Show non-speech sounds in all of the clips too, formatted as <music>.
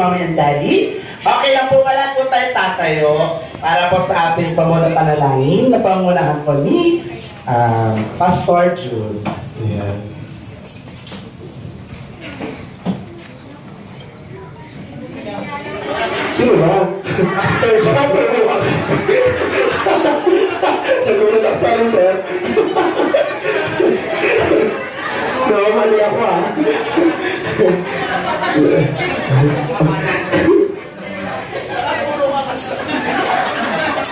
mama and daddy. Okay lang po pala po tayo tatayo para po sa ating pamuna panalangin na pangunahan po ni um, Pastor Jude. Ayan. Sino ba? Pastor siya. Nagulat ako sa'yo, sir. So, mali ako ah.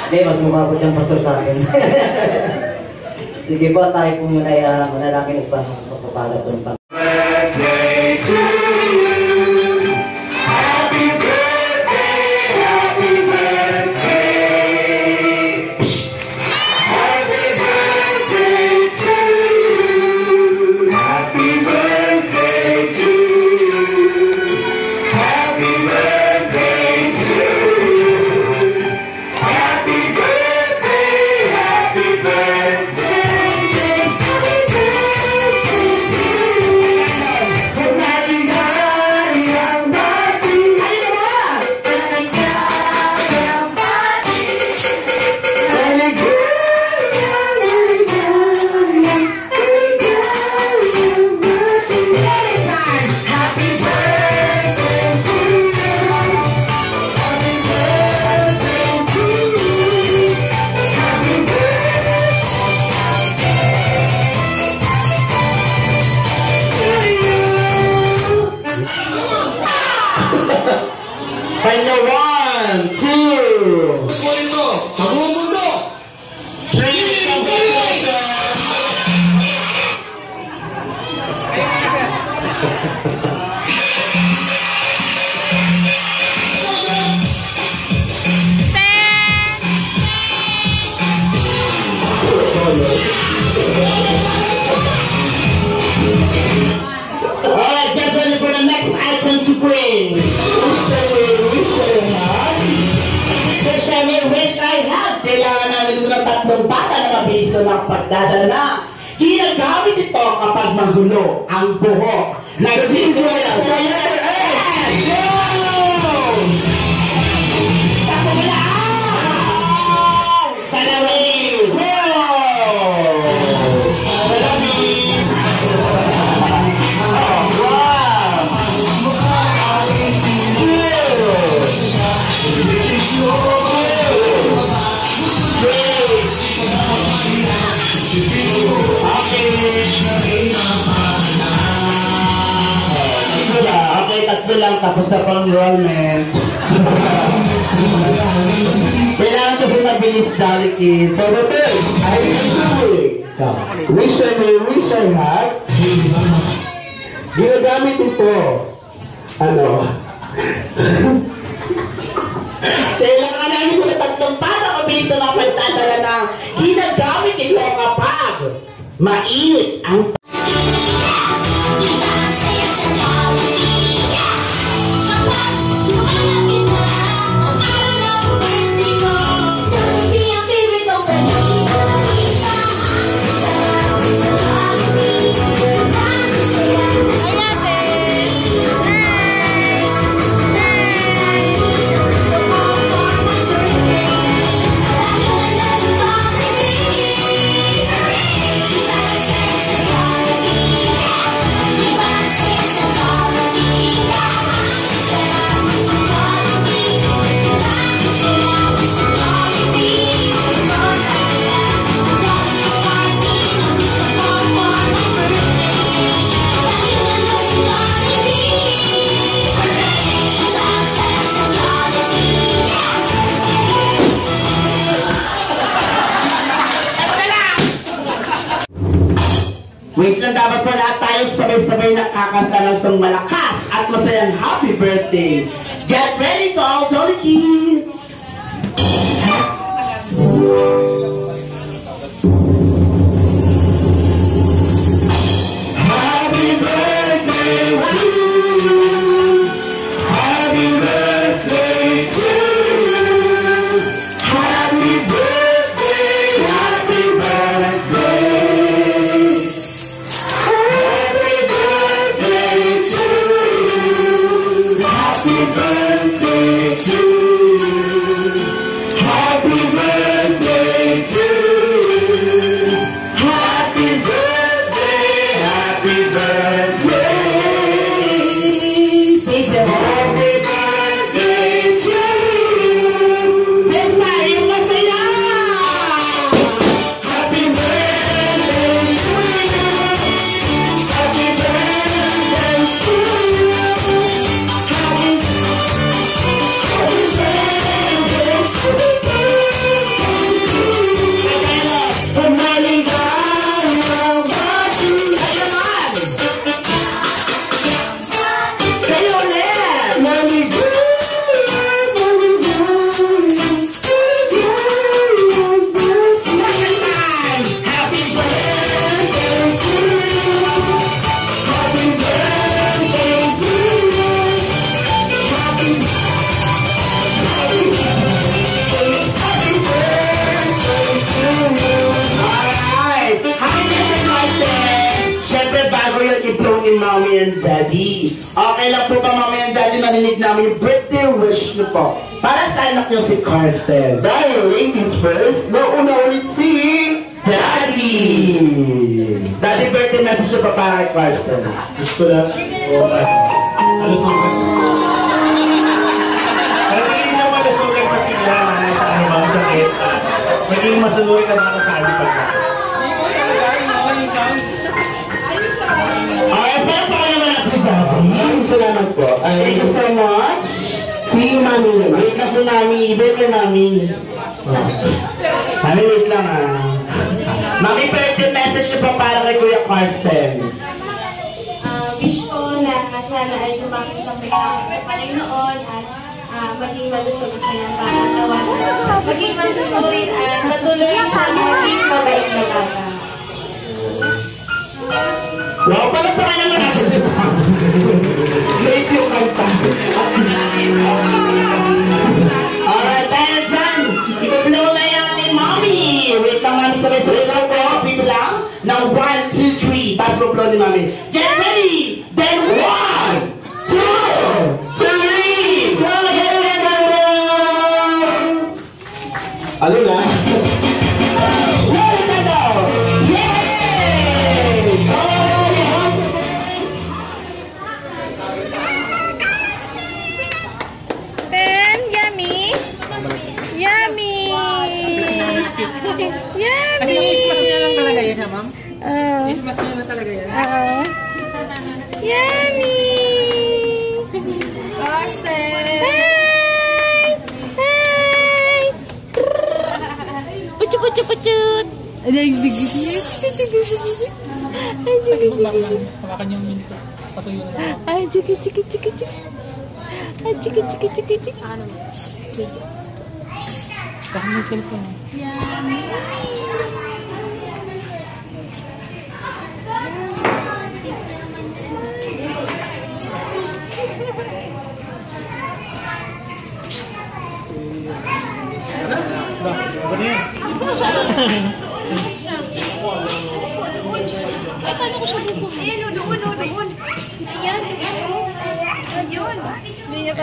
Hindi, mas mukha siyang pastor sa akin. <laughs> Sige po, tayo po muna ay uh, manalangin at pagpapala po ng Panginoon. Magulo ang buhok. Nagsisimula. Yes! Tatlo lang tapos na pang enrollment. Kailangan kasi mabilis dali kids. So the third, I it. Wish I may, wish I have. Ginagamit ito. Ano? kailangan namin ko ng tatlong para mabilis na mapagdadala na ginagamit ito kapag mainit ang sabay-sabay nakakanta ng sang malakas at masayang happy birthday. Get ready to all Jolly Kids! Okay lang po ba mami and daddy marinig namin yung birthday wish niyo po? Para sa anak niyo si Carsten. Dahil ladies first, nauna ulit si... Daddy! Daddy birthday message niyo pa para kay Carsten. Gusto lang. Ano sugat? Pero hindi naman nasugat kasi na ano ba sakit. Maging masuloy ka na sa ano pa. Thank you so much. si Mami naman. Wait na si Mami. Birthday Mami. Mami, wait lang ah. Mami, birthday message niyo pa para kay Kuya Carsten. Ah, wish ko na sana ay lumaki sa sa Panginoon at ah, maging malusog sa kanyang pangatawan. Maging masunurin at patuloy siyang maging mabait na bata. Wow, Ay, Bak lang, hawakan yung minto. Pasuyo na lang. Ay, chiki, chiki, chiki, chiki. Ay, chiki, chiki, chiki, chiki. Baka may cellphone. Ayan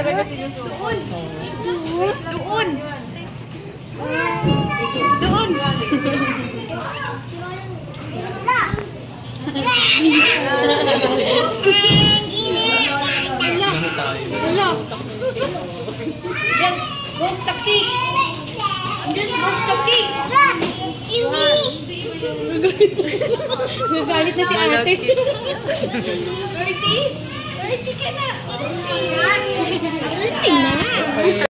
Talaga sinusunod. Doon. Doon. Doon. Wala. Yes, buhok taktik. Yes, buhok taktik. Nagalit na si ate. Bertie? Bertie ka na. Bertie